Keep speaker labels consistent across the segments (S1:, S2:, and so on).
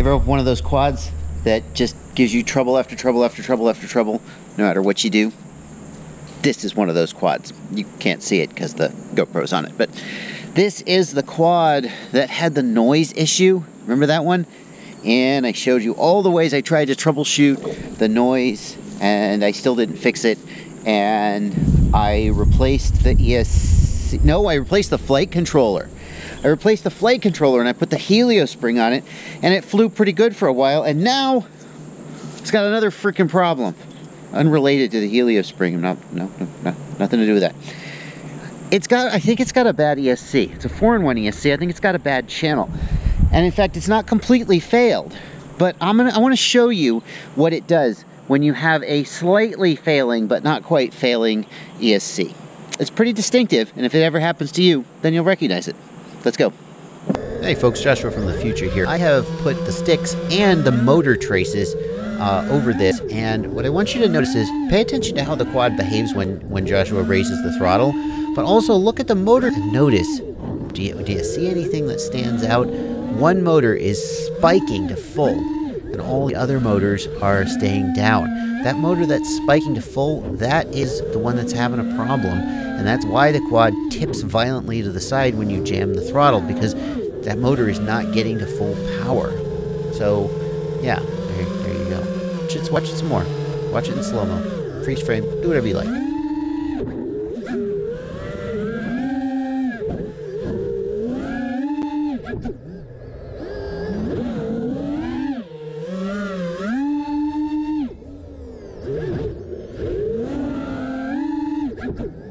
S1: You ever have one of those quads that just gives you trouble after trouble after trouble after trouble, no matter what you do? This is one of those quads. You can't see it because the GoPro's on it, but this is the quad that had the noise issue. Remember that one? And I showed you all the ways I tried to troubleshoot the noise and I still didn't fix it. And I replaced the ESC, no, I replaced the flight controller. I replaced the flight controller and I put the Helio spring on it and it flew pretty good for a while and now it's got another freaking problem. Unrelated to the Helio spring. No, no, no, no, nothing to do with that. It's got, I think it's got a bad ESC. It's a 4-in-1 ESC. I think it's got a bad channel. And in fact, it's not completely failed. But I'm gonna, I want to show you what it does when you have a slightly failing but not quite failing ESC. It's pretty distinctive, and if it ever happens to you, then you'll recognize it. Let's go.
S2: Hey folks, Joshua from the future here. I have put the sticks and the motor traces uh, over this, and what I want you to notice is pay attention to how the quad behaves when, when Joshua raises the throttle, but also look at the motor and notice, do you, do you see anything that stands out? One motor is spiking to full, and all the other motors are staying down. That motor that's spiking to full, that is the one that's having a problem, and that's why the quad tips violently to the side when you jam the throttle, because that motor is not getting to full power. So, yeah, there, there you go. It, watch it some more. Watch it in slow-mo. Freeze frame, do whatever you like.
S1: You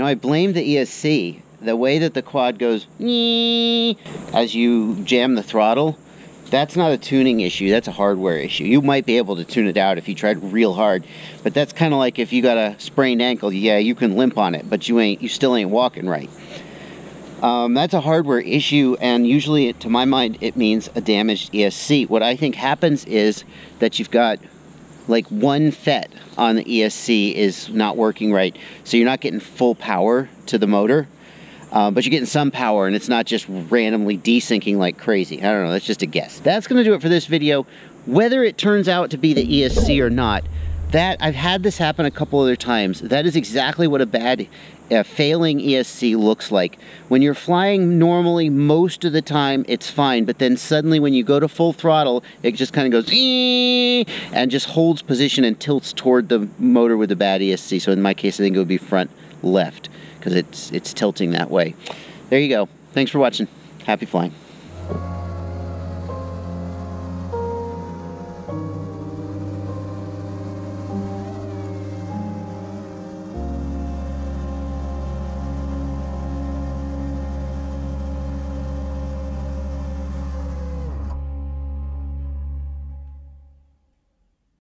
S1: know, I blame the ESC. The way that the quad goes as you jam the throttle, that's not a tuning issue. That's a hardware issue. You might be able to tune it out if you tried real hard, but that's kind of like if you got a sprained ankle. Yeah, you can limp on it, but you ain't. You still ain't walking right. Um, that's a hardware issue, and usually, to my mind, it means a damaged ESC. What I think happens is that you've got like one FET on the ESC is not working right. So you're not getting full power to the motor, uh, but you're getting some power and it's not just randomly desyncing like crazy. I don't know, that's just a guess. That's gonna do it for this video. Whether it turns out to be the ESC or not, that I've had this happen a couple other times. That is exactly what a bad a failing ESC looks like. When you're flying normally, most of the time it's fine, but then suddenly when you go to full throttle, it just kind of goes and just holds position and tilts toward the motor with the bad ESC. So in my case, I think it would be front left because it's it's tilting that way. There you go. Thanks for watching. Happy flying.